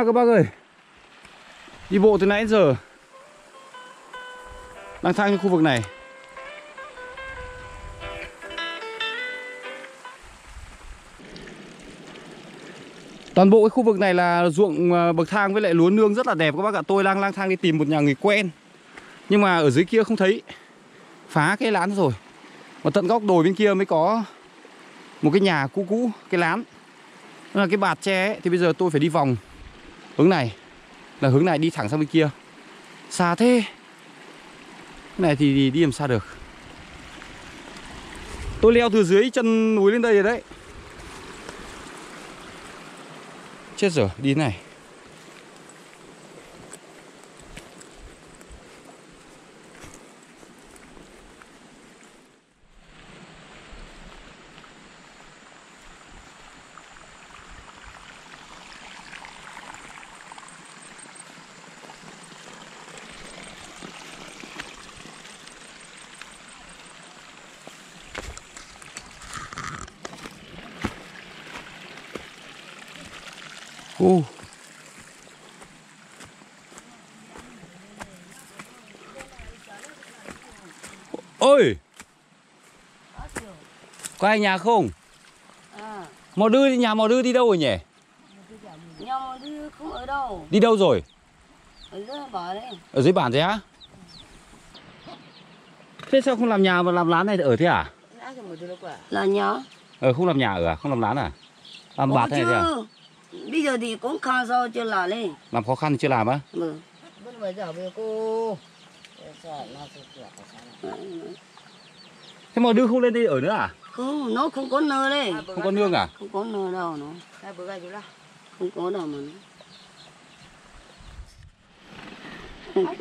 quá các bác ơi. Đi bộ từ nãy giờ. Lang thang trong khu vực này. Toàn bộ cái khu vực này là ruộng à, bậc thang với lại lúa nương rất là đẹp các bác ạ. Tôi đang lang thang đi tìm một nhà người quen. Nhưng mà ở dưới kia không thấy. Phá cái lán rồi. Và tận góc đồi bên kia mới có Một cái nhà cũ cũ, cái lán. Đó là cái bạt tre ấy, Thì bây giờ tôi phải đi vòng. Hướng này Là hướng này đi thẳng sang bên kia. Xa thế. Cái này thì đi, làm sao được? Tôi leo từ dưới chân núi lên đây rồi đấy. Chết rồi, đi thế này. Ô. Ôi. Có ai nhà không? À, Mò đưa đi nhà mò đưa đi đâu rồi nhỉ? Nhưng mà đi không ở đâu. Đi đâu rồi? Ở dưới bảo đấy. Ở dưới bản thế á? Thế sao không làm nhà mà làm lán này ở thế à? Là nhớ Ờ không làm nhà ở à? Không làm lán à? Làm bạt thế này thế à bây giờ thì cũng khá sao chưa là lên. Làm khó khăn thì chưa làm á? Ừ. Bên bây giờ bây cô? Thế mò đưa không lên đây ở nữa à? Không nó không có nơi đấy Không có nương à? Không có nơi đâu nó. Không có đâu mà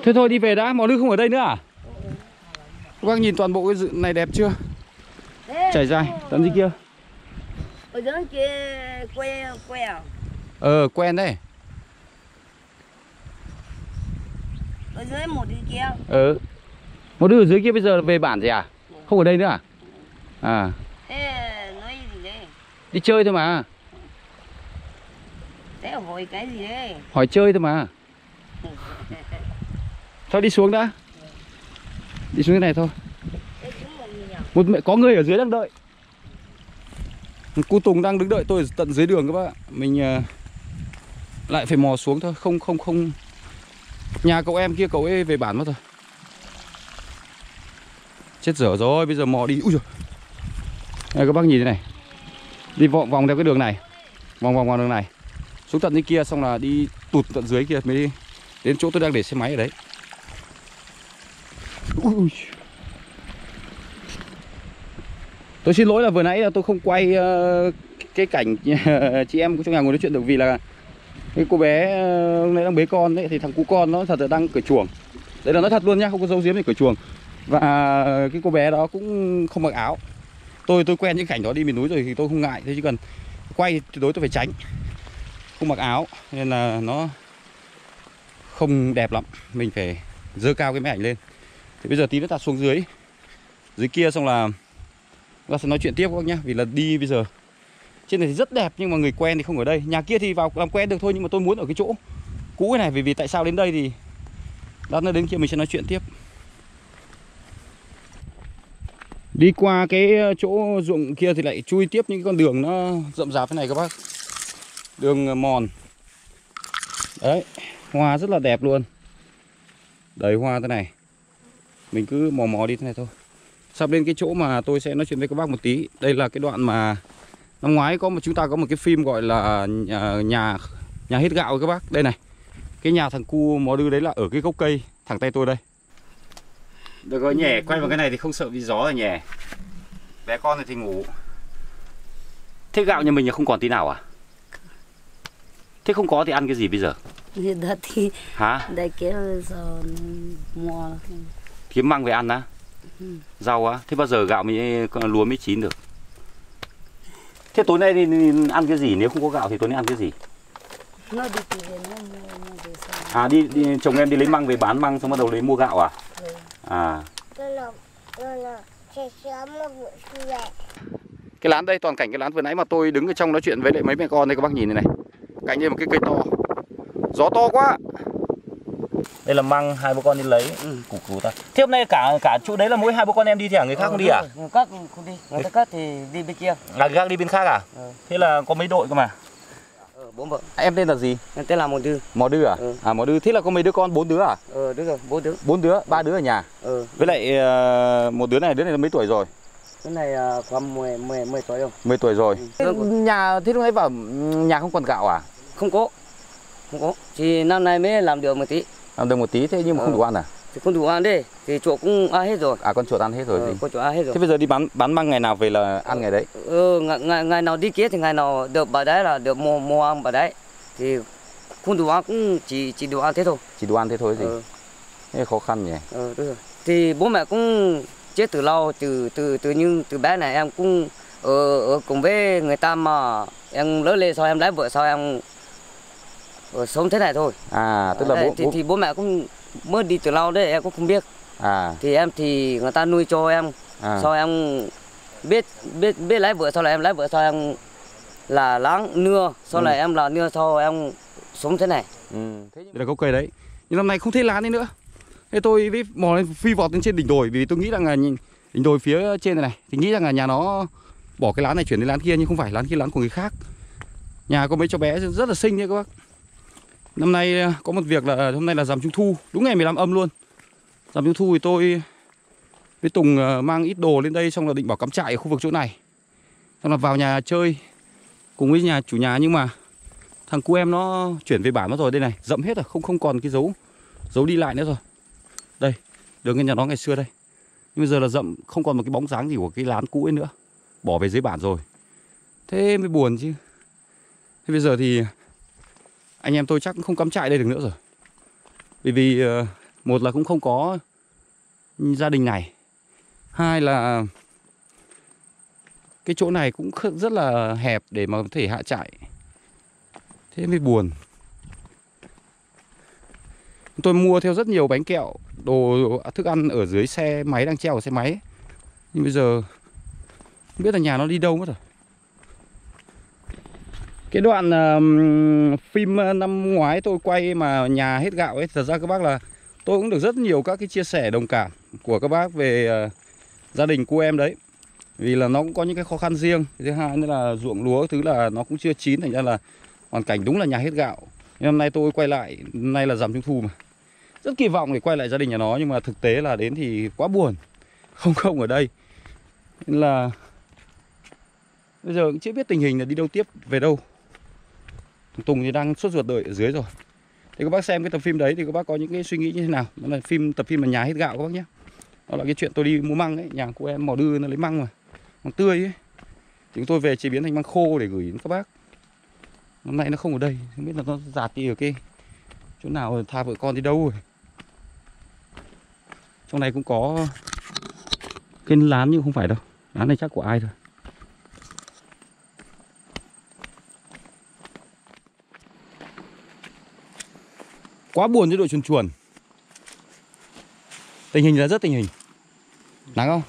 Thế thôi đi về đã. Mò đưa không ở đây nữa à? Các bác nhìn toàn bộ cái dự này đẹp chưa? Trải dài. Tận dưới kia? Ở dưới kia quê quê à Ờ quen đấy. Ở dưới một đi kia. Ờ. Một đứa ở dưới kia bây giờ về bản gì à? Không ở đây nữa à? À. Thế nói gì đấy đi chơi thôi mà. Thế hỏi cái gì đấy Hỏi chơi thôi mà. Thôi đi xuống đã. Đi xuống cái này thôi. Một mẹ có người ở dưới đang đợi. Cô Tùng đang đứng đợi tôi ở tận dưới đường các bác ạ. Mình ờ, lại phải mò xuống thôi Không không không. Nhà cậu em kia cậu ấy về bản mất rồi. Chết dở rồi Bây giờ mò đi. Ui giời. Đây các bác nhìn thế này. Đi vòng vòng theo cái đường này. Vòng vòng vào đường này. Xuống tận dưới kia xong là đi tụt tận dưới kia mới đến chỗ tôi đang để xe máy ở đấy. Ui. Tôi xin lỗi là vừa nãy là tôi không quay uh, cái cảnh chị em trong nhà ngồi nói chuyện được vì là cái cô bé ờ, hôm nay đang bế con đấy thì thằng cu con nó thật là đang cởi chuồng. Đấy là nói thật luôn nhá, không có dấu diếm gì cởi chuồng. Và ờ, cái cô bé đó cũng không mặc áo. Tôi tôi quen những cảnh đó đi miền núi rồi thì tôi không ngại, thế chỉ cần quay thì tuyệt đối tôi phải tránh. Không mặc áo nên là nó không đẹp lắm. Mình phải dơ cao cái máy ảnh lên. Thì bây giờ tí nữa ta xuống dưới dưới kia xong là ta sẽ nói chuyện tiếp các bác nhá vì là đi bây giờ trên này thì rất đẹp nhưng mà người quen thì không ở đây. Nhà kia thì vào làm quen được thôi nhưng mà tôi muốn ở cái chỗ cũ cái này vì vì tại sao đến đây thì lát nữa đến kia mình sẽ nói chuyện tiếp. Đi qua cái ờ, chỗ ruộng kia thì lại chui tiếp những con đường nó rậm rạp thế này các bác. Đường ờ, mòn. Đấy, hoa rất là đẹp luôn. Đầy hoa thế này. Mình cứ mò mò đi thế này thôi. Sắp đến cái chỗ mà tôi sẽ nói chuyện với các bác một tí. Đây là cái đoạn mà năm ngoái có một chúng ta có một cái phim gọi là nhà nhà, nhà hết gạo các bác. Đây này. Cái nhà thằng cu mò đưa đấy là ở cái gốc cây thẳng tay tôi đây. Được rồi nhẹ quay vào cái này thì không sợ bị gió rồi nhẹ. Bé con này thì ngủ. Thế gạo nhà mình là không còn tí nào à? Thế không có thì ăn cái gì bây giờ? Đó thì hả? đây kia giờ mua kiếm măng về ăn á? Rau á? Thế bao giờ gạo mới lúa mới chín được thế tối nay thì ăn cái gì? Nếu không có gạo thì tối nay ăn cái gì? Nó đi tìm sao à đi, đi chồng em đi lấy măng về bán măng xong bắt đầu lấy mua gạo à? À. Buổi trưa cái lán đây toàn cảnh cái lán vừa nãy mà tôi đứng ở trong nói chuyện với lại mấy mẹ con đây các bác nhìn này này. Cạnh đây một cái cây to. Gió to quá đây là măng hai bố con đi lấy Ừ. củ củ ta thế hôm nay cả cả chỗ đấy là mỗi hai bố con em đi thì à người khác không đi à Người khác không đi. Người ta cắt thì đi bên kia. à người khác đi bên khác à Ừ. thế là có mấy đội cơ mà Ờ, bốn vợ. em tên là gì Em tên là một đứa. mò đư à Ừ. à mò đư thế là có mấy đứa con bốn đứa à Ờ, đúng rồi, bốn đứa. bốn đứa ba đứa ở nhà Ờ, với lại một đứa này đứa này là mấy tuổi rồi cái này khoảng 10, 10, 10 tuổi rồi. 10 tuổi rồi Ừ. nhà thế lúc nãy bảo nhà không còn gạo à Không có. Không có. Chỉ năm nay mới làm được một tí. Làm được một tí thế nhưng mà không Ừ. đủ ăn à Thì không đủ ăn đấy. Thì chỗ cũng ăn hết rồi. à con chuột ăn hết rồi Ờ, gì có chỗ ăn hết rồi. thế bây giờ đi bán bán măng ngày nào về là ăn ngày đấy Ừ, ngày, ngày, ngày nào đi kia thì ngày nào được bà đấy là được mua mua ăn bà đấy. Thì không đủ ăn cũng chỉ chỉ đủ ăn thế thôi. chỉ đủ ăn thế thôi gì Ờ, thế khó khăn nhỉ ờ, đúng rồi. Thì bố mẹ cũng chết từ lâu, từ từ từ như từ bé này em cũng ở, ở cùng với người ta mà em lớn lên sau em lấy vợ sau em sống thế này thôi. à tức là bố, thì, bố thì bố mẹ cũng mới đi từ lâu đấy em cũng không biết. à Thì em thì người ta nuôi cho em à sau em biết biết biết lấy vợ sau này em lấy vợ sau em là láng nưa sau Ừ. này em là nưa sau em sống thế này ừ. thế nhưng... đây là gốc cây đấy nhưng năm nay không thấy lá đấy nữa thế tôi với mò lên phi vọt lên trên đỉnh đồi vì tôi nghĩ rằng là đỉnh đồi phía trên này này thì nghĩ rằng là nhà nó bỏ cái lá này chuyển đến lán kia nhưng không phải lán kia lán của người khác nhà có mấy cháu bé rất là xinh đấy các bác năm nay ờ, có một việc là ờ, hôm nay là rằm trung thu, đúng ngày 15 âm luôn. Rằm trung thu thì tôi với Tùng ờ, mang ít đồ lên đây xong là định bảo cắm trại ở khu vực chỗ này. Xong là vào nhà chơi cùng với nhà chủ nhà nhưng mà thằng cu em nó chuyển về bản mất rồi, đây này, rậm hết rồi, không không còn cái dấu dấu đi lại nữa rồi. Đây, đường cái nhà nó ngày xưa đây. Nhưng bây giờ là rậm, không còn một cái bóng dáng gì của cái lán cũ ấy nữa. Bỏ về dưới bản rồi. Thế mới buồn chứ. Thế bây giờ thì anh em tôi chắc cũng không cắm trại đây được nữa rồi. Bởi vì ờ, một là cũng không có gia đình này. Hai là cái chỗ này cũng rất là hẹp để mà có thể hạ trại. Thế mới buồn. Tôi mua theo rất nhiều bánh kẹo, đồ, thức ăn ở dưới xe máy đang treo ở xe máy. Nhưng bây giờ không biết là nhà nó đi đâu mất rồi cái đoạn ờm, phim năm ngoái tôi quay mà nhà hết gạo ấy thật ra các bác là tôi cũng được rất nhiều các cái chia sẻ đồng cảm của các bác về uh, gia đình cô em đấy. Vì là nó cũng có những cái khó khăn riêng. Thứ hai nữa là ruộng lúa thứ là nó cũng chưa chín thành ra là hoàn cảnh đúng là nhà hết gạo. Nhưng hôm nay tôi quay lại hôm nay là rằm trung thu mà. Rất kỳ vọng để quay lại gia đình nhà nó nhưng mà thực tế là đến thì quá buồn. Không không ở đây. Nên là bây giờ cũng chưa biết tình hình là đi đâu tiếp về đâu. Tùng thì đang suốt ruột đợi ở dưới rồi. Thì các bác xem cái tập phim đấy thì các bác có những cái suy nghĩ như thế nào? Đó là phim, tập phim mà nhà hết gạo các bác nhé. Đó là cái chuyện tôi đi mua măng ấy, nhà của em mò đưa nó lấy măng mà, măng tươi ấy. Thì chúng tôi về chế biến thành măng khô để gửi đến các bác. Hôm nay nó không ở đây, không biết là nó giạt đi ở cái chỗ nào tha vợ con đi đâu rồi. Trong này cũng có cái lán nhưng không phải đâu. Lán này chắc của ai thôi quá buồn với đội chuồn chuồn. Tình hình là rất tình hình. Nắng không?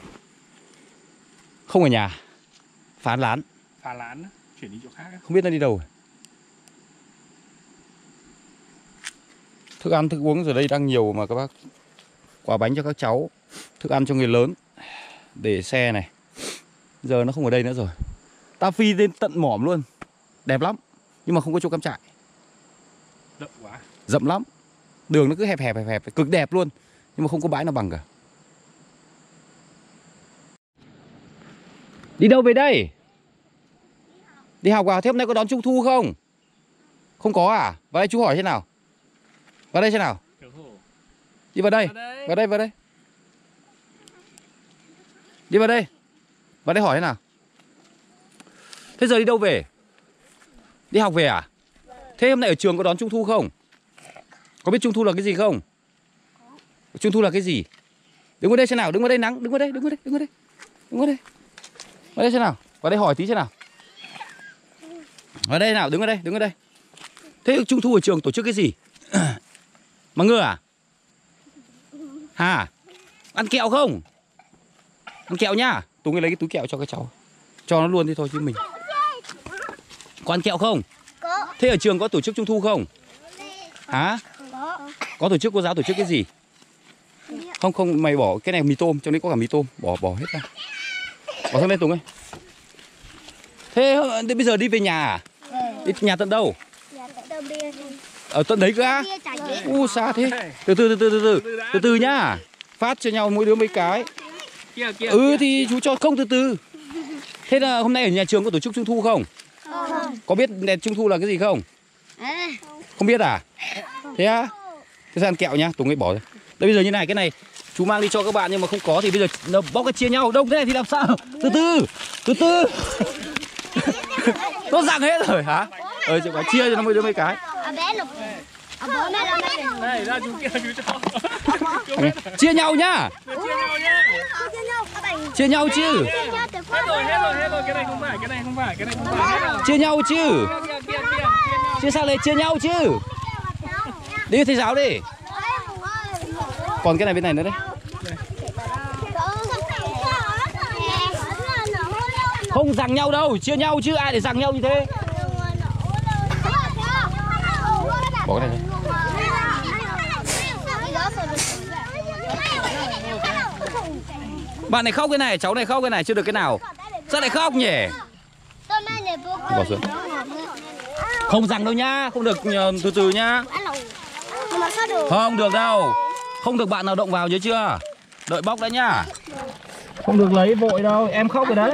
Không ở nhà. Phán lán. Phá lán chuyển đi chỗ khác á. không biết nó đi đâu. Rồi. thức ăn thức uống giờ đây đang nhiều mà các bác. Quả bánh cho các cháu. Thức ăn cho người lớn. Để xe này. Giờ nó không ở đây nữa rồi. Ta phi lên tận mỏm luôn. Đẹp lắm. Nhưng mà không có chỗ cắm trại. Đậm quá. Rậm lắm đường nó cứ hẹp hẹp hẹp hẹp cực đẹp luôn. Nhưng mà không có bãi nào bằng cả. Đi đâu về đây? Đi học à? Thế hôm nay có đón trung thu không? Không có à? Vào đây chú hỏi thế nào. Vào đây thế nào. Đi vào đây. Vào đây. Vào đây đi vào đây. Vào đây hỏi thế nào. Thế giờ đi đâu về? Đi học về à? Thế hôm nay ở trường có đón trung thu không có biết trung thu là cái gì không? Trung thu là cái gì? Đứng vào đây xem nào đứng vào đây nắng đứng vào đây đứng vào đây đứng vào đây đứng vào đây. Vào đây xem nào vào đây hỏi tí xem nào. Vào đây nào đứng vào đây đứng vào đây. Thế trung thu ở trường tổ chức cái gì? Mà ngựa à? Hà Ăn kẹo không? Ăn kẹo nhá. Ấy lấy cái túi kẹo cho các cháu. Cho nó luôn đi thôi chứ mình. Có ăn kẹo không? Có. Thế ở trường có tổ chức trung thu không? Hả? Có tổ chức cô giáo tổ chức cái gì? Không không mày bỏ cái này mì tôm, trong đấy có cả mì tôm, bỏ bỏ hết ra. Bỏ sang đây Tùng ơi. Thế thế bây giờ đi về nhà à? Đi nhà tận đâu? Ở tận đấy cơ á? U xa thế. Từ từ từ từ từ từ từ từ nhá. Phát cho nhau mỗi đứa mấy cái. Kia kia. Ừ thì chú cho không từ từ. Thế là hôm nay ở nhà trường có tổ chức trung thu không? Có biết đèn trung thu là cái gì không? Không biết à? Thế á? Thế ăn kẹo nhá, Tùng ấy bỏ ra. Đây bây giờ như này, cái này chú mang đi cho các bạn nhưng mà không có thì bây giờ nó bóc cái chia nhau. Đông thế này thì làm sao? Từ từ, từ từ. nó rằng hết rồi hả? Ờ, chỉ phải chia cho nó mới đứa mấy cái. Này ra chú kia chú cho. Chia nhau nhá. Chia nhau nhá. Chia nhau chứ. Hết rồi, hết rồi, hết rồi. Cái này không phải, cái này không phải, cái này không phải. Chia nhau chứ. Chia sao lại chia nhau chứ. Đi thầy giáo đi. Còn cái này bên này nữa đấy. Không giằng nhau đâu, chia nhau chứ ai để giằng nhau như thế. Bỏ cái này đi. Bạn này khóc cái này, cháu này khóc cái này chưa được cái nào. Sao lại khóc nhỉ? Bỏ xuống. Không rằng đâu nhá, không được ờ, từ từ nhá. Không được đâu. Không được bạn nào động vào nhớ chưa? Đợi bóc đã nhá. Không được lấy vội đâu, em khóc rồi đấy.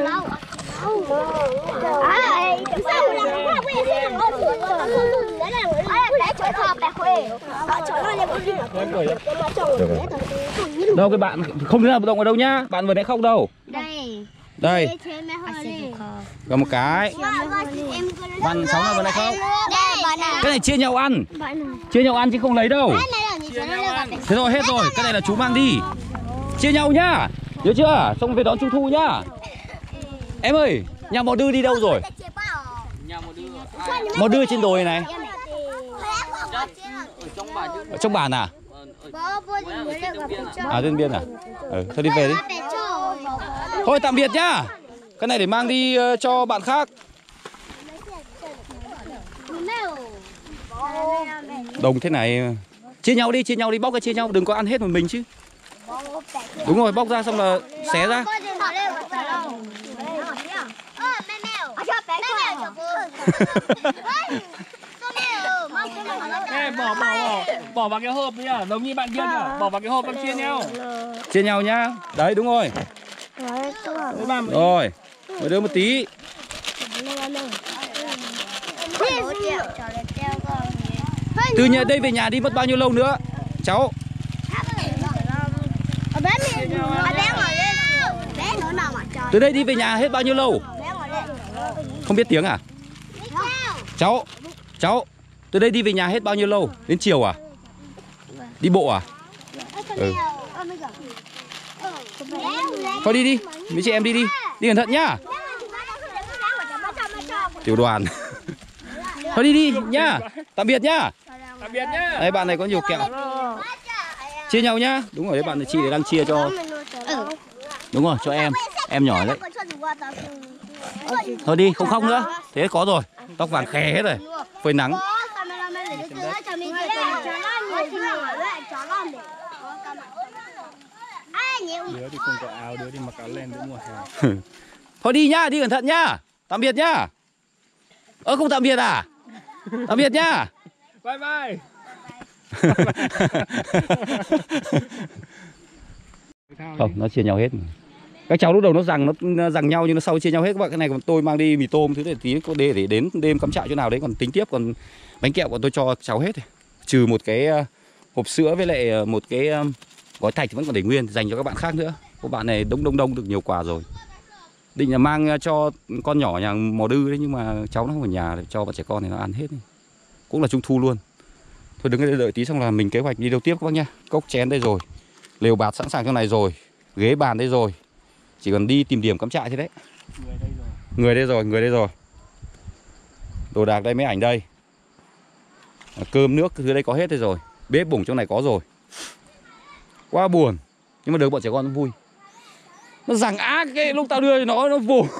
Đâu cái bạn không đứa nào động vào đâu nhá. Bạn vừa nãy khóc đâu. Đây. Đây, cầm một cái. Bạn nãy khóc. Đây, bạn nào? Cái này chia nhau ăn. Chia nhau ăn chứ không lấy đâu. Này này Thế rồi hết rồi, cái này là chú mang đi. Chia nhau nhá. Nhớ chưa? Xong về đón trung thu nhá. Em ơi, nhà mò đưa đi đâu rồi? Mò đưa trên đồi này. Ở trong bản à? À trên biên à? Ừ, thôi đi về đi. Thôi tạm biệt nhá. Cái này để mang đi ờ, cho bạn khác. Đông thế này chia nhau đi, chia nhau đi, bóc cái chia nhau, đừng có ăn hết một mình chứ. Đúng rồi, bóc ra xong là xé ra. Ê, bỏ bỏ bỏ. Bỏ vào cái hộp nhá, giống như bạn kia nhá. Bỏ vào cái hộp xong chia nhau. chia nhau nhá. Đấy đúng rồi. Rồi. mới đưa một tí. Từ nhà đây về nhà đi mất bao nhiêu lâu nữa? Cháu. Từ đây đi về nhà hết bao nhiêu lâu? Không biết tiếng à? Cháu. Cháu. Từ đây đi về nhà hết bao nhiêu lâu? Đến chiều à? Đi bộ à? Ừ. Thôi đi đi. Mấy chị em đi đi. Đi cẩn thận nhá. Tiểu đoàn. Thôi đi đi nhá. Tạm biệt nhá. Tạm biệt nhá. Đây bạn này có nhiều kẹo. Chia nhau nhá. Đúng rồi đấy bạn này chị đang chia cho Đúng rồi, cho em. Em nhỏ đấy. Thôi đi, không khóc nữa. Thế có rồi. Tóc vàng khè hết rồi. Phơi nắng. Đứa thì không có áo, đứa thì mặc áo len đứa mùa hè. Thôi đi nhá, đi cẩn thận nhá. Tạm biệt nhá. Ơ không tạm biệt à? Tạm biệt nhá. Bye bye. Không, nó chia nhau hết. Các cháu lúc đầu nó rằng nó rằng nhau nhưng nó sau chia nhau hết các bạn. Cái này còn tôi mang đi mì tôm thứ để tí có để để đến đêm cắm trại chỗ nào đấy còn tính tiếp còn bánh kẹo còn tôi cho cháu hết. Trừ một cái ờ, hộp sữa với lại ờ, một cái ờ, gói thạch vẫn còn để nguyên dành cho các bạn khác nữa. cô bạn này đông đông đông được nhiều quà rồi. Định là mang ờ, cho con nhỏ nhà mò đư đấy nhưng mà cháu nó không ở nhà để cho bọn trẻ con này nó ăn hết. Cũng là trung thu luôn. Thôi đứng đây đợi tí xong là mình kế hoạch đi đâu tiếp các bác nhá. Cốc chén đây rồi. Lều bạt sẵn sàng trong này rồi. Ghế bàn đây rồi. Chỉ cần đi tìm điểm cắm trại thế đấy. Người đây rồi. Người đây rồi, người đây rồi. Đồ đạc đây, mấy ảnh đây. Ờ, cơm nước thứ đây có hết đây rồi. Bếp bủng trong này có rồi. Quá buồn. Nhưng mà được bọn trẻ con nó vui. Nó rằng ác cái lúc tao đưa nó nó vù.